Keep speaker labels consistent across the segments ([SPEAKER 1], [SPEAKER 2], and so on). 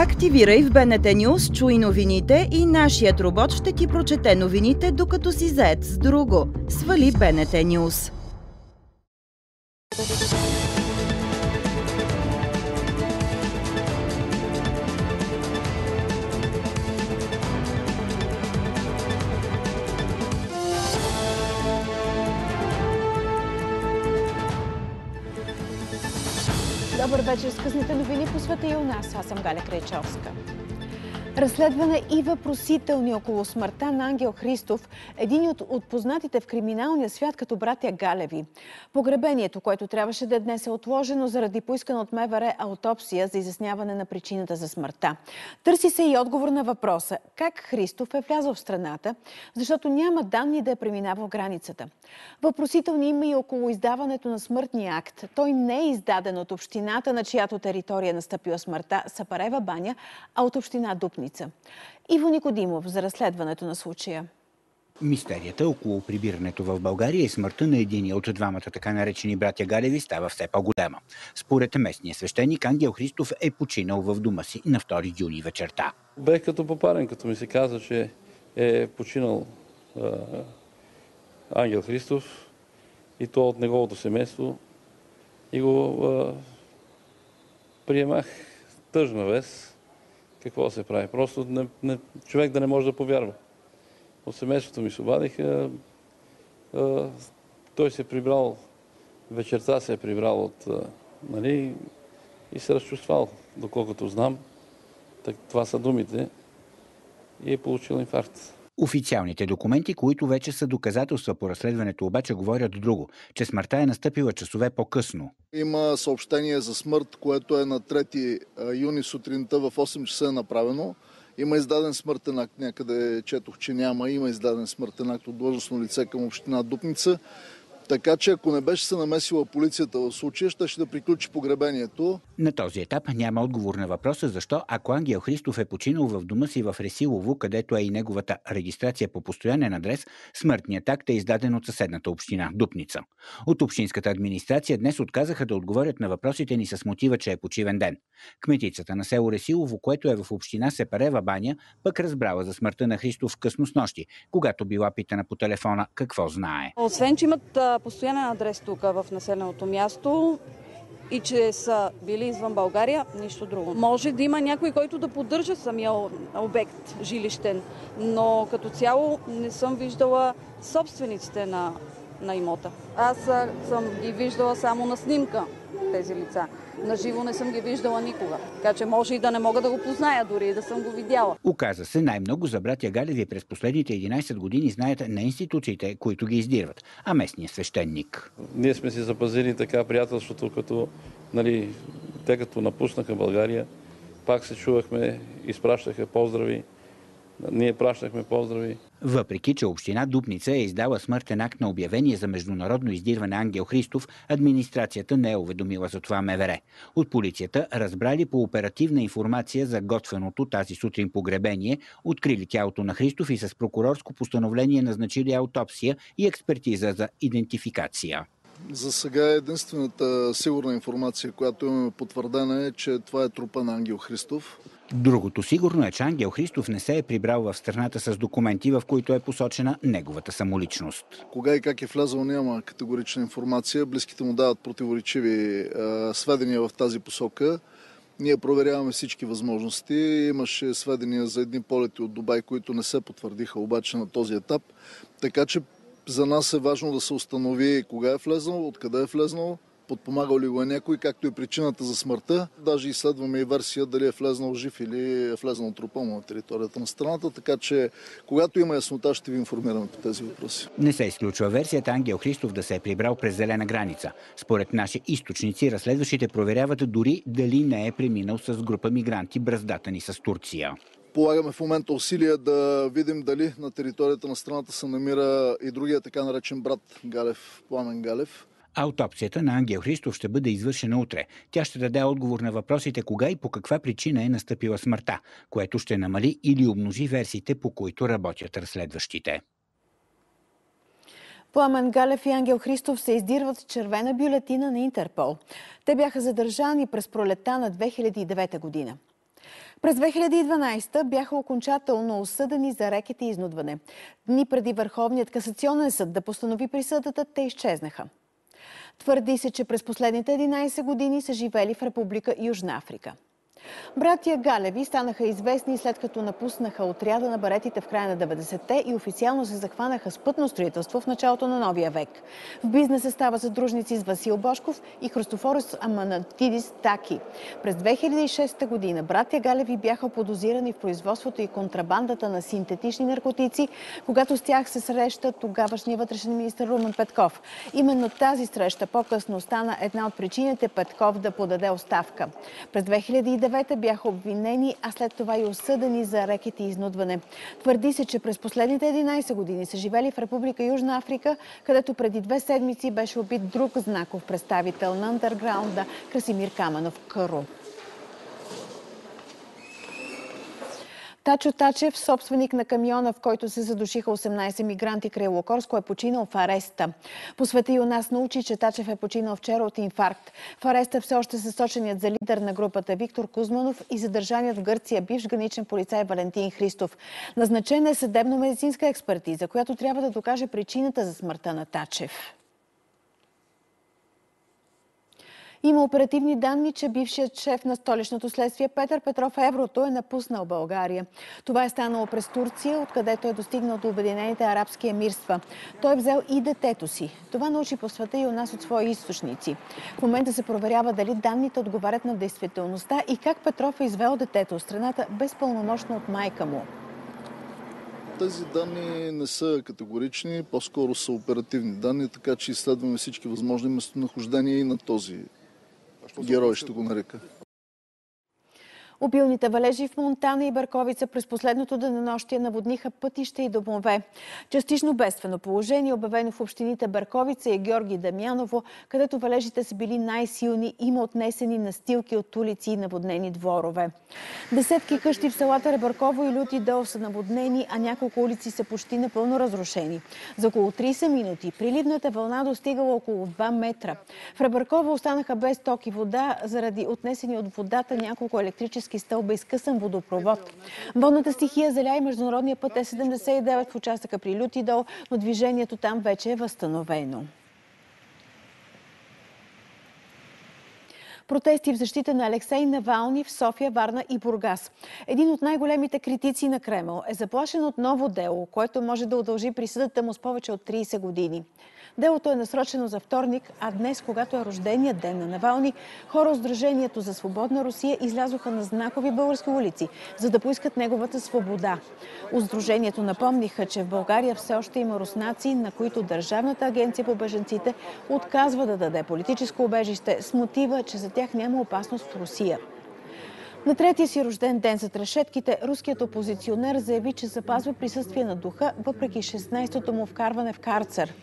[SPEAKER 1] Активирай в БНТ News, чуй новините и нашият робот ще ти прочете новините, докато си заед с друго. Свали БНТ News.
[SPEAKER 2] Добър вечер с късните новини по света и у нас. Аз съм Галя Кречовска. Разследване и въпросителни около смъртта на Ангел Христов, един от отпознатите в криминалния свят като братя Галеви. Погребението, което трябваше да е днес е отложено заради поискана от МВР аутопсия за изясняване на причината за смъртта. Търси се и отговор на въпроса как Христов е влязъл в страната, защото няма данни да е преминавал границата. Въпросителни има и около издаването на смъртния акт. Той не е издаден от общината, на чиято територия е настъпила смъртта Сапарева баня, а от община Дупница. Иво Никодимов за разследването на случая.
[SPEAKER 3] Мистерията около прибирането в България и смъртта на единия от двамата така наречени братя Галеви става все по-голема. Според местния свещеник Ангел Христов е починал в дома си на 2 юни вечерта.
[SPEAKER 4] Бех като попарен, като ми се каза, че е починал е, Ангел Христов и то от неговото семейство. И го е, приемах тъжна вест какво се прави. Просто не, не, човек да не може да повярва. От семейството ми се обадиха. Той се е прибрал, вечерта се е прибрал от, нали, и се разчувствал, доколкото знам. Так, това са думите. И е получил инфаркт.
[SPEAKER 3] Официалните документи, които вече са доказателства по разследването, обаче говорят друго, че смъртта е настъпила часове по-късно.
[SPEAKER 5] Има съобщение за смърт, което е на 3 юни сутринта в 8 часа е направено. Има издаден смъртен акт, някъде четох, че няма. Има издаден смъртен акт от длъжностно лице към община Дупница. Така че ако не беше се намесила полицията в случая, ще, ще да приключи погребението.
[SPEAKER 3] На този етап няма отговор на въпроса защо, ако Ангел Христов е починал в дома си в Ресилово, където е и неговата регистрация по постоянен адрес, смъртният акт е издаден от съседната община Дупница. От общинската администрация днес отказаха да отговорят на въпросите ни с мотива, че е почивен ден. Кметицата на село Ресилово, което е в община Сепарева баня, пък разбрала за смъртта на Христов късно с нощи, когато била питана по телефона какво знае.
[SPEAKER 6] Освен, че имат постоянен адрес тук в населеното място и че са били извън България, нищо друго. Може да има някой, който да поддържа самия обект жилищен, но като цяло не съм виждала собствениците на, на имота. Аз съм ги виждала само на снимка тези лица. На живо не съм ги виждала никога. Така че може и да не мога да го позная, дори и да съм го видяла.
[SPEAKER 3] Оказа се най-много за братя Галеви през последните 11 години знаят не институциите, които ги издирват, а местния свещеник.
[SPEAKER 4] Ние сме си запазили така приятелството, като нали, те като напуснаха България, пак се чувахме, изпращаха поздрави. Ние пращахме поздрави.
[SPEAKER 3] Въпреки, че община Дупница е издала смъртен акт на обявение за международно издирване Ангел Христов, администрацията не е уведомила за това МВР. От полицията разбрали по оперативна информация за готвеното тази сутрин погребение, открили тялото на Христов и с прокурорско постановление назначили аутопсия и експертиза за идентификация.
[SPEAKER 5] За сега единствената сигурна информация, която имаме потвърдена е, че това е трупа на Ангел Христов.
[SPEAKER 3] Другото сигурно е, че Ангел Христов не се е прибрал в страната с документи, в които е посочена неговата самоличност.
[SPEAKER 5] Кога и как е влязъл няма категорична информация. Близките му дават противоречиви е, сведения в тази посока. Ние проверяваме всички възможности. Имаше сведения за едни полети от Дубай, които не се потвърдиха обаче на този етап. Така че за нас е важно да се установи кога е влезнал, откъде е влезнал, подпомагал ли го е някой, както и причината за смъртта. Даже изследваме и версия дали е влезнал жив или е влезнал трупално на територията на страната, така че когато има яснота ще ви информираме по тези въпроси.
[SPEAKER 3] Не се изключва версията Ангел Христов да се е прибрал през зелена граница. Според наши източници, разследващите проверяват дори дали не е преминал с група мигранти браздатани с Турция.
[SPEAKER 5] Полагаме в момента усилия да видим дали на територията на страната се намира и другия така наречен брат Галев, Пламен Галев.
[SPEAKER 3] Аутопсията на Ангел Христов ще бъде извършена утре. Тя ще даде отговор на въпросите кога и по каква причина е настъпила смъртта, което ще намали или умножи версиите, по които работят разследващите.
[SPEAKER 2] Пламен Галев и Ангел Христов се издирват с червена бюлетина на Интерпол. Те бяха задържани през пролета на 2009 година. През 2012 бяха окончателно осъдени за рекет и изнудване. Дни преди Върховният касационен съд да постанови присъдата, те изчезнаха. Твърди се, че през последните 11 години са живели в Република Южна Африка. Братия Галеви станаха известни след като напуснаха отряда на баретите в края на 90-те и официално се захванаха с пътно строителство в началото на новия век. В бизнеса става съдружници с Васил Бошков и Христофорос Аманатидис Таки. През 2006 година братия Галеви бяха подозирани в производството и контрабандата на синтетични наркотици, когато с тях се среща тогавашния вътрешен министр Румен Петков. Именно тази среща по-късно стана една от причините Петков да подаде оставка. През 2009 двете бяха обвинени, а след това и осъдени за рекет и изнудване. Твърди се, че през последните 11 години са живели в Република Южна Африка, където преди две седмици беше убит друг знаков представител на андерграунда Красимир Каманов Каро. Тачо Тачев, собственик на камиона, в който се задушиха 18 мигранти край Локорско, е починал в ареста. По света и у нас научи, че Тачев е починал вчера от инфаркт. В ареста все още са соченият за лидер на групата Виктор Кузманов и задържаният в Гърция бивш граничен полицай Валентин Христов. Назначена е съдебно-медицинска експертиза, която трябва да докаже причината за смъртта на Тачев. Има оперативни данни, че бившият шеф на столичното следствие Петър Петров Еврото е напуснал България. Това е станало през Турция, откъдето е достигнал до Обединените арабски емирства. Той е взел и детето си. Това научи по света и у нас от свои източници. В момента се проверява дали данните отговарят на действителността и как Петров е извел детето от страната безпълномощно от майка му.
[SPEAKER 5] Тези данни не са категорични, по-скоро са оперативни данни, така че изследваме всички възможни местонахождения и на този герой, ще го нарека.
[SPEAKER 2] Обилните валежи в Монтана и Бърковица през последното денонощие наводниха пътища и домове. Частично бедствено положение, обявено в общините Бърковица и Георги Дамяново, където валежите са били най-силни, има отнесени настилки от улици и наводнени дворове. Десетки къщи в селата Ребърково и Люти Дол са наводнени, а няколко улици са почти напълно разрушени. За около 30 минути приливната вълна достигала около 2 метра. В Ребърково останаха без ток и вода заради отнесени от водата няколко електрически електрически стълба и скъсан водопровод. Водната стихия заля и международния път е 79 в участъка при Люти дол, но движението там вече е възстановено. Протести в защита на Алексей Навални в София, Варна и Бургас. Един от най-големите критици на Кремъл е заплашен от ново дело, което може да удължи присъдата му с повече от 30 години. Делото е насрочено за вторник, а днес, когато е рожденият ден на Навални, хора от Сдружението за свободна Русия излязоха на знакови български улици, за да поискат неговата свобода. От Сдружението напомниха, че в България все още има руснаци, на които Държавната агенция по беженците отказва да даде политическо убежище с мотива, че за тях няма опасност в Русия. На третия си рожден ден за трешетките, руският опозиционер заяви, че запазва присъствие на духа, въпреки 16-то му вкарване в карцер.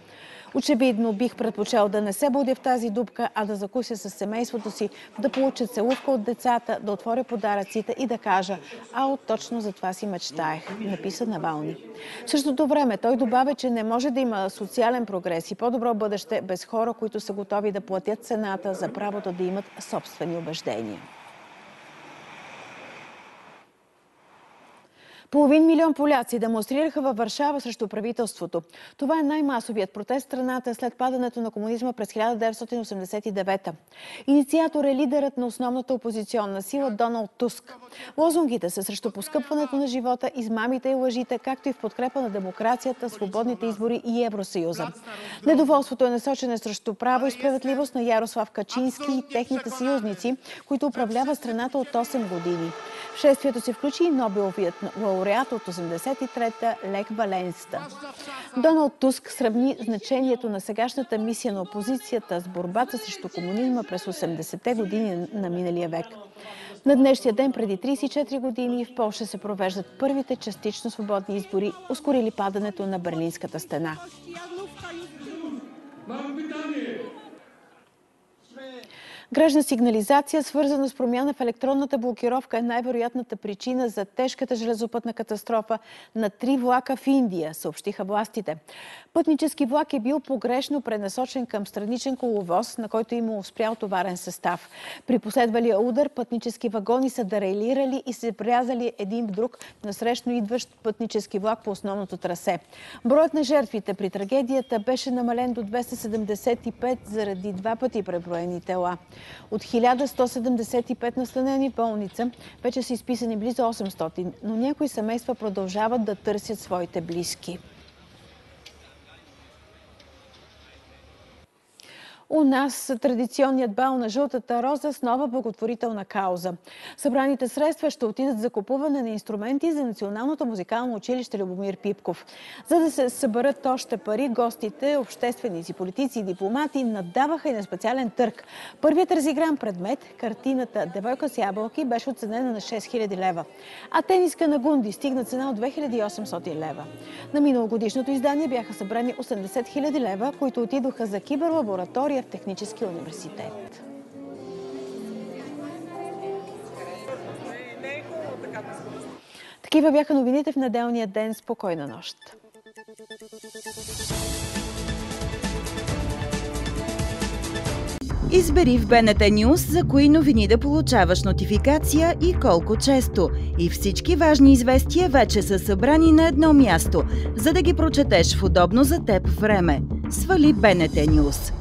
[SPEAKER 2] Очевидно бих предпочел да не се будя в тази дупка, а да закуся с семейството си, да получа целувка от децата, да отворя подаръците и да кажа «Ао, точно за това си мечтаех», написа Навални. В същото време той добавя, че не може да има социален прогрес и по-добро бъдеще без хора, които са готови да платят цената за правото да имат собствени убеждения. Половин милион поляци демонстрираха във Варшава срещу правителството. Това е най-масовият протест в страната след падането на комунизма през 1989 Инициатор е лидерът на основната опозиционна сила Доналд Туск. Лозунгите са срещу поскъпването на живота, измамите и лъжите, както и в подкрепа на демокрацията, свободните избори и Евросъюза. Недоволството е насочено срещу право и справедливост на Ярослав Качински и техните съюзници, които управлява страната от 8 години. В шествието се включи и Нобеловият лауреат от 83-та Лек Валенста. Доналд Туск сравни значението на сегашната мисия на опозицията с борбата срещу комунизма през 80-те години на миналия век. На днешния ден преди 34 години в Польша се провеждат първите частично свободни избори, ускорили падането на Берлинската стена. Гражна сигнализация, свързана с промяна в електронната блокировка, е най-вероятната причина за тежката железопътна катастрофа на три влака в Индия, съобщиха властите. Пътнически влак е бил погрешно пренасочен към страничен коловоз, на който е имало спрял товарен състав. При последвалия удар пътнически вагони са дерайлирали и се прязали един в друг на срещно идващ пътнически влак по основното трасе. Броят на жертвите при трагедията беше намален до 275 заради два пъти преброени тела. От 1175 настанени болница вече са изписани близо 800, но някои семейства продължават да търсят своите близки. У нас традиционният бал на жълтата роза с нова благотворителна кауза. Събраните средства ще отидат за купуване на инструменти за Националното музикално училище Любомир Пипков. За да се съберат още пари, гостите, общественици, политици и дипломати надаваха и на специален търг. Първият разигран предмет, картината Девойка с ябълки, беше оценена на 6000 лева. А тениска на Гунди стигна цена от 2800 лева. На миналогодишното издание бяха събрани 80 000 лева, които отидоха за киберлаборатория история в Техническия университет. Такива бяха новините в неделния ден. Спокойна нощ!
[SPEAKER 1] Избери в БНТ Нюс за кои новини да получаваш нотификация и колко често. И всички важни известия вече са събрани на едно място, за да ги прочетеш в удобно за теб време. Свали БНТ Нюс.